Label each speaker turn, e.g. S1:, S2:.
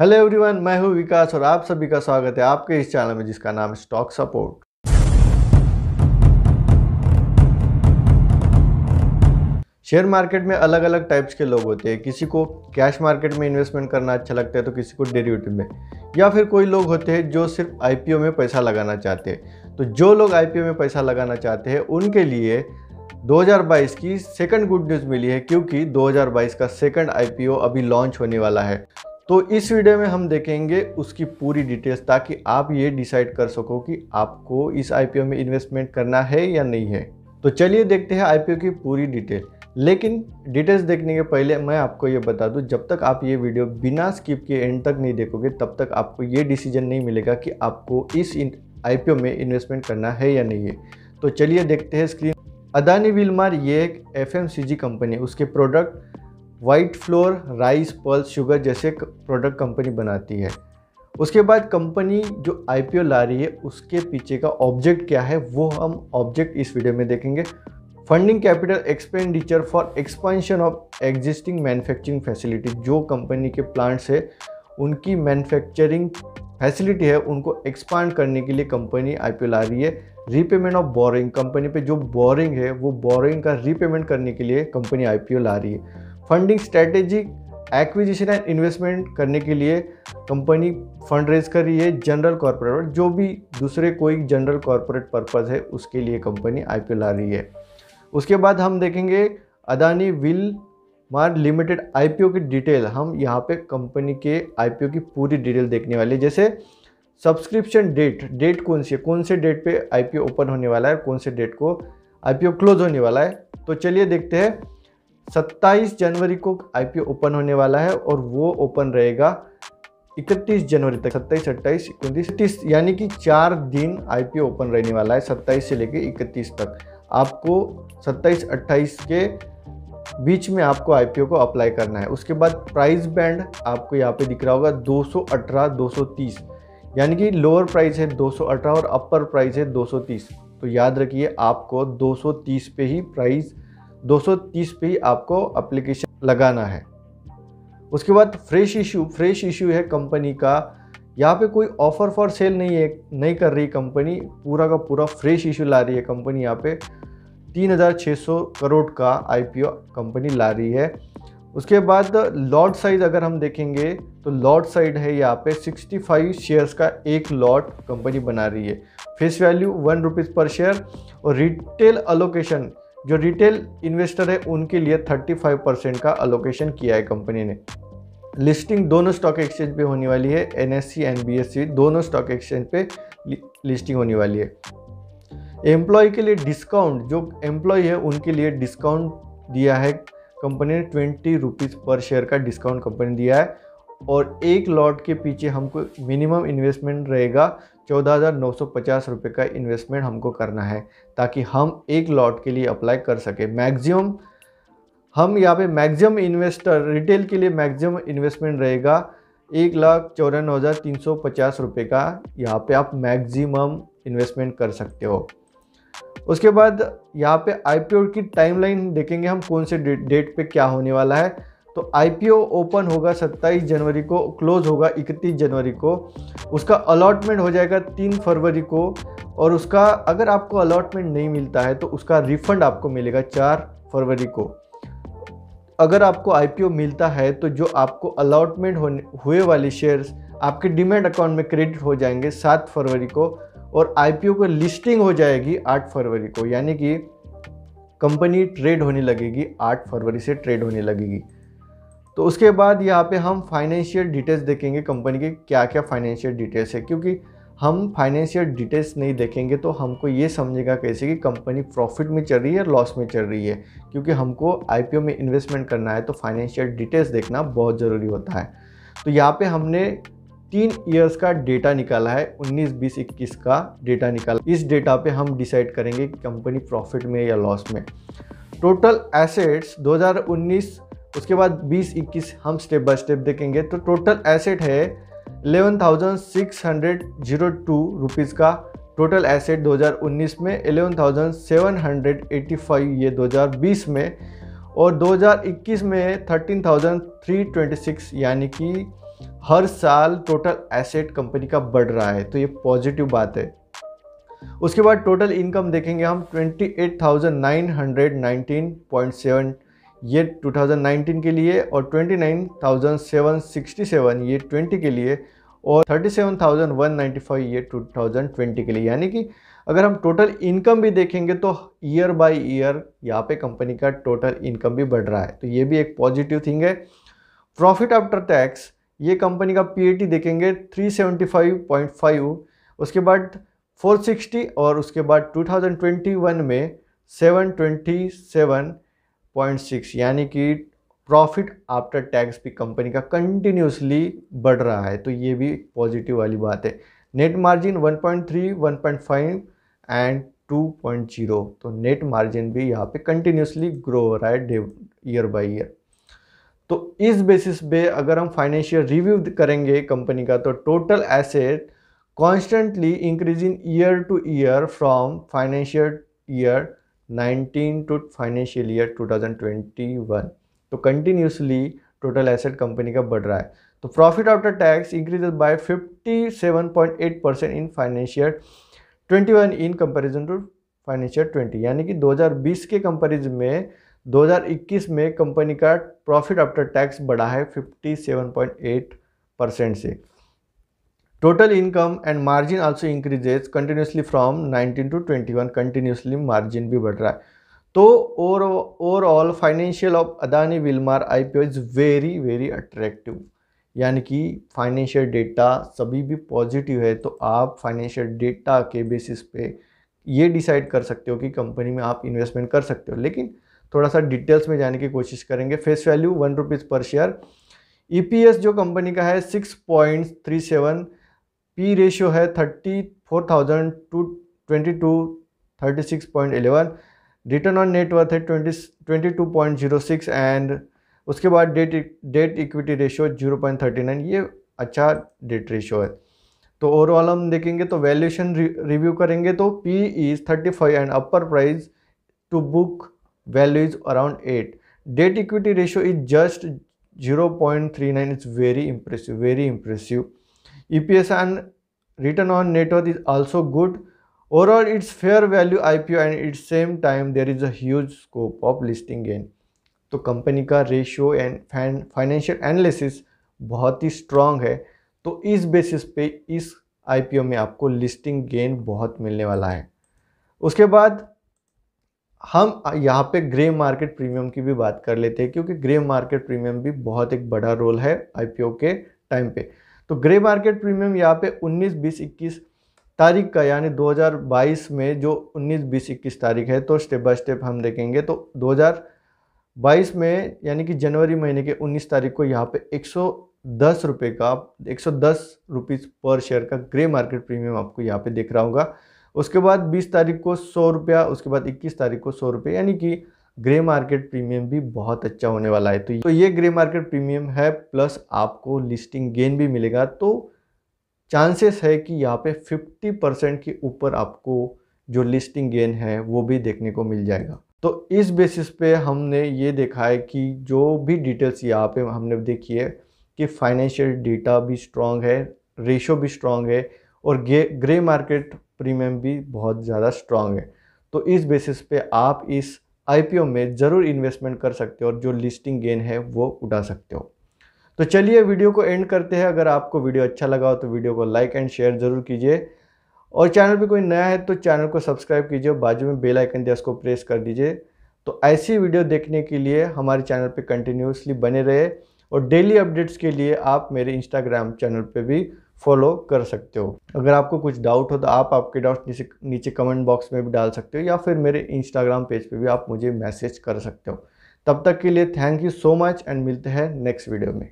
S1: Hello everyone मैं हूँ विकास और आप सभी का स्वागत है आपके इस चैनल में जिसका नाम है स्टॉक सपोर्ट शेयर मार्केट में अलग अलग टाइप्स के लोग होते हैं। किसी को कैश मार्केट में इन्वेस्टमेंट करना अच्छा लगता है तो किसी को डेरिवेटिव में। या फिर कोई लोग होते हैं जो सिर्फ़ आईपीओ में पैसा लगाना चाहते हैं। तो जो लोग आईपीओ में पैसा लगाना चाहते हैं, उनके लिए 2022 की सेकंड गुड न्यूज़ मिली है क्योंकि 2022 का सेकंड आईपीओ अभी लॉन्च होने वाला है। तो इस वीडियो में हम देखेंगे उसकी पूरी डिटेल्स ताकि आप ये डिसाइड कर सको कि आपको इस आईपीओ में इन्वेस्टमेंट करना है या नहीं है। तो चलिए देखते हैं आईपीओ की पूरी डिटेल लेकिन डिटेल्स देखने के पहले मैं आपको ये बता दूँ, जब तक आप ये वीडियो बिना स्किप के एंड तक नहीं देखोगे, तब तक आपको ये डिसीज़न नहीं मिलेगा कि आपको इस आईपीओ में इन्वेस्टमेंट करना है या नहीं है। तो चलिए देखते हैं स्क्रीन अदानी विलमार ये एक एफएमसीजी कंपनी है। उसके product white flour rice pulse sugar जैसे प्रोडक्ट कंपनी बनाती है। उसके बाद कंपनी जो आईपीओ ला रही है, उसके पीछे का ऑब्जेक्ट क्या है, वो हम ऑब्जेक्ट इस वीडियो में देखेंगे। Funding capital expenditure for expansion of existing manufacturing facility जो कंपनी के प्लांट्स है, उनकी मैन्युफैक्चरिंग फैसिलिटी है, उनको एक्सपांड करने के लिए कंपनी आईपीओ ला रही है। रीपेमेंट ऑफ़ बोरिंग कंपनी पे जो बोरिंग है, वो बोरिंग का रीपेमेंट करने के लिए कंपनी आईपीओ ला रही है। Funding strategic acquisition and investment करने के लिए कंपनी फंड रेज कर रही है जनरल कॉरपोरेट जो भी दूसरे कोई जनरल कॉरपोरेट पर्पज़ है, उसके लिए कंपनी आई ला रही है। उसके बाद हम देखेंगे Adani Wilmar limited IPO की डिटेल। हम यहाँ पे कंपनी के आईपीओ की पूरी डिटेल देखने वाले जैसे सब्सक्रिप्शन डेट डेट कौन सी है? कौन से डेट पे आईपीओ ओपन होने वाला है? कौन से डेट को आईपीओ क्लोज होने वाला है? तो चलिए देखते हैं। 27 जनवरी को आईपीओ ओपन होने वाला है और वो ओपन रहेगा 31 जनवरी तक 27 अट्ठाईस उनतीस तीस, यानी कि चार दिन आईपीओ ओपन रहने वाला है 27 से लेकर 31 तक। आपको 27 28 के बीच में आपको आईपीओ को अप्लाई करना है। उसके बाद प्राइस बैंड आपको यहाँ पे दिख रहा होगा 218 230 यानी कि लोअर प्राइस है 218 और अपर प्राइस है 230 तो याद रखिए, आपको 230 पे ही प्राइस 230 पे ही आपको एप्लीकेशन लगाना है। उसके बाद फ्रेश इशू फ्रेश इशू है कंपनी का। यहाँ पे कोई ऑफ़र फॉर सेल नहीं है, नहीं कर रही कंपनी पूरा का पूरा फ्रेश इशू ला रही है कंपनी यहाँ पे। 3600 करोड़ का आईपीओ कंपनी ला रही है। उसके बाद लॉट साइज़ अगर हम देखेंगे तो लॉट साइड है यहाँ पे 65 शेयर्स का एक लॉट कंपनी बना रही है। Face value one rupees per share और रिटेल अलोकेशन जो रिटेल इन्वेस्टर है, उनके लिए 35 परसेंट का अलोकेशन किया है कंपनी ने। लिस्टिंग दोनों स्टॉक एक्सचेंज पे होने वाली है N S C and B S C दोनों स्टॉक एक्सचेंज पे लिस्टिंग होने वाली है। एम्प्लॉय के लिए डिस्काउंट जो एम्प्लॉय है, उनके लिए डिस्काउंट दिया है कंपनी ने ट्वेंटी रुपीज़ पर शेयर का डिस्काउंट कंपनी दिया है। और एक लॉट के पीछे हमको मिनिमम इन्वेस्टमेंट रहेगा चौदह हज़ार नौ सौ पचास रुपये का इन्वेस्टमेंट हमको करना है, ताकि हम एक लॉट के लिए अप्लाई कर सकें। मैक्सिमम हम यहाँ पे मैक्सिमम इन्वेस्टर रिटेल के लिए मैक्सिमम इन्वेस्टमेंट रहेगा एक लाख चौरानवे हज़ार तीन सौ पचास रुपये का यहाँ पे आप मैक्सिमम इन्वेस्टमेंट कर सकते हो। उसके बाद यहाँ पे आईपीओ की टाइमलाइन देखेंगे हम कौन से डेट पे क्या होने वाला है। तो आईपीओ ओपन होगा 27 जनवरी को क्लोज होगा 31 जनवरी को। उसका अलॉटमेंट हो जाएगा 3 फरवरी को और उसका अगर आपको अलॉटमेंट नहीं मिलता है तो उसका रिफंड आपको मिलेगा 4 फरवरी को। अगर आपको आईपीओ मिलता है तो जो आपको अलॉटमेंट होने, हुए वाले शेयर्स आपके डिमेट अकाउंट में क्रेडिट हो जाएँगे सात फरवरी को और आईपीओ को लिस्टिंग हो जाएगी आठ फरवरी को। यानी कि कंपनी ट्रेड होने लगेगी, आठ फरवरी से ट्रेड होने लगेगी। तो उसके बाद यहाँ पे हम फाइनेंशियल डिटेल्स देखेंगे कंपनी के क्या क्या फाइनेंशियल डिटेल्स है क्योंकि हम फाइनेंशियल डिटेल्स नहीं देखेंगे तो हमको ये समझेगा कैसे कि कंपनी प्रॉफिट में चल रही है या लॉस में चल रही है क्योंकि हमको आईपीओ में इन्वेस्टमेंट करना है तो फाइनेंशियल डिटेल्स देखना बहुत ज़रूरी होता है। तो यहाँ पे हमने तीन ईयर्स का डेटा निकाला है 19, 20, 21 का डेटा निकाला। इस डेटा पे हम डिसाइड करेंगे कि कंपनी प्रॉफिट में या लॉस में। टोटल एसेट्स 2019 उसके बाद 20 21 हम स्टेप बाय स्टेप देखेंगे। तो टोटल एसेट है eleven thousand six hundred zero two rupees का। टोटल एसेट 2019 में eleven thousand seven hundred eighty five ये 2020 में। और 2021 में thirteen thousand three twenty six यानी कि हर साल टोटल एसेट कंपनी का बढ़ रहा है। तो ये पॉजिटिव बात है। उसके बाद टोटल इनकम देखेंगे हम 28,919.7 ये 2019 के लिए और 29,767 ये 20 के लिए और 37,195 ये 2020 के लिए। यानी कि अगर हम टोटल इनकम भी देखेंगे तो ईयर बाय ईयर यहाँ पे कंपनी का टोटल इनकम भी बढ़ रहा है। तो ये भी एक पॉजिटिव थिंग है। प्रॉफिट आफ्टर टैक्स ये कंपनी का पीएटी देखेंगे 375.5 उसके बाद 460 और उसके बाद 2021 में 727.6 यानी कि प्रॉफिट आफ्टर टैक्स भी कंपनी का कंटिन्यूसली बढ़ रहा है तो ये भी पॉजिटिव वाली बात है। नेट मार्जिन 1.3, 1.5 एंड 2.0 तो नेट मार्जिन भी यहाँ पे कंटिन्यूसली ग्रो हो रहा है ईयर बाय ईयर। तो इस बेसिस पे अगर हम फाइनेंशियल रिव्यू करेंगे कंपनी का तो total asset constantly increasing year to year from financial year 19 to financial year 2021 तो कंटिन्यूसली टोटल एसेट कंपनी का बढ़ रहा है। तो profit after tax increases by 57.8 percent in financial 21 in comparison to financial 20 यानी कि 2020 के कंपैरिजन में 2021 में कंपनी का प्रॉफिट आफ्टर टैक्स बढ़ा है 57.8 परसेंट से। Total income and margin also increases continuously from 19 to 21 continuously margin भी बढ़ रहा है। तो overall financial of Adani Wilmar IPO is very very attractive यानी कि फाइनेंशियल डेटा सभी भी पॉजिटिव है तो आप फाइनेंशियल डेटा के बेसिस पे ये डिसाइड कर सकते हो कि कंपनी में आप इन्वेस्टमेंट कर सकते हो। लेकिन थोड़ा सा डिटेल्स में जाने की कोशिश करेंगे। Face value one rupees per share E जो कंपनी का है six point three seven P ratio है thirty four thousand two twenty two thirty six point eleven return on net worth है twenty twenty two point zero six and उसके बाद debt debt equity ratio zero point thirty nine ये अच्छा debt ratio है। तो overall हम देखेंगे तो वैल्यूएशन रिव्यू करेंगे तो P is thirty five and upper price to book value is around eight debt equity ratio is just zero point three nine is very impressive very impressive. Eps and return on net worth is also good. Overall, its fair value ipo and at same time, there is a huge scope of listing gain. तो company का ratio and financial analysis बहुत ही strong है। तो इस basis पे इस IPO में आपको लिस्टिंग गेन बहुत मिलने वाला है। उसके बाद हम यहाँ पे ग्रे मार्केट प्रीमियम की भी बात कर लेते हैं, क्योंकि ग्रे मार्केट प्रीमियम भी बहुत एक बड़ा रोल है आईपीओ के टाइम पे। तो ग्रे मार्केट प्रीमियम यहाँ पे 19, 20, 21 तारीख का यानी 2022 में जो 19, 20, 21 तारीख है तो स्टेप बाय स्टेप हम देखेंगे तो 2022 में यानी कि जनवरी महीने के 19 तारीख को यहाँ पे एक दस रुपये का एक सौ दस रुपीज़ पर शेयर का ग्रे मार्केट प्रीमियम आपको यहाँ पे दिख रहा होगा। उसके बाद 20 तारीख को सौ रुपया उसके बाद 21 तारीख को सौ रुपये यानी कि ग्रे मार्केट प्रीमियम भी बहुत अच्छा होने वाला है। तो ये ग्रे मार्केट प्रीमियम है, प्लस आपको लिस्टिंग गेन भी मिलेगा। तो चांसेस है कि यहाँ पे 50 परसेंट के ऊपर आपको जो लिस्टिंग गेन है, वो भी देखने को मिल जाएगा। तो इस बेसिस पे हमने ये देखा है कि जो भी डिटेल्स यहाँ पे हमने देखी है कि फाइनेंशियल डेटा भी स्ट्रॉन्ग है रेशो भी स्ट्रॉन्ग है, और ग्रे मार्केट प्रीमियम भी बहुत ज़्यादा स्ट्रॉन्ग है। तो इस बेसिस पे आप इस आईपीओ में ज़रूर इन्वेस्टमेंट कर सकते हो और जो लिस्टिंग गेन है वो उठा सकते हो। तो चलिए वीडियो को एंड करते हैं। अगर आपको वीडियो अच्छा लगा हो तो वीडियो को लाइक एंड शेयर ज़रूर कीजिए। और चैनल पे कोई नया है तो चैनल को सब्सक्राइब कीजिए और बाजू में बेल आइकन दिया उसको प्रेस कर दीजिए। तो ऐसी वीडियो देखने के लिए हमारे चैनल पे कंटिन्यूसली बने रहे और डेली अपडेट्स के लिए आप मेरे इंस्टाग्राम चैनल पे भी फॉलो कर सकते हो। अगर आपको कुछ डाउट हो तो आप आपके डाउट नीचे नीचे कमेंट बॉक्स में भी डाल सकते हो या फिर मेरे इंस्टाग्राम पेज पे भी आप मुझे मैसेज कर सकते हो। तब तक के लिए thank you so much and मिलते हैं नेक्स्ट वीडियो में।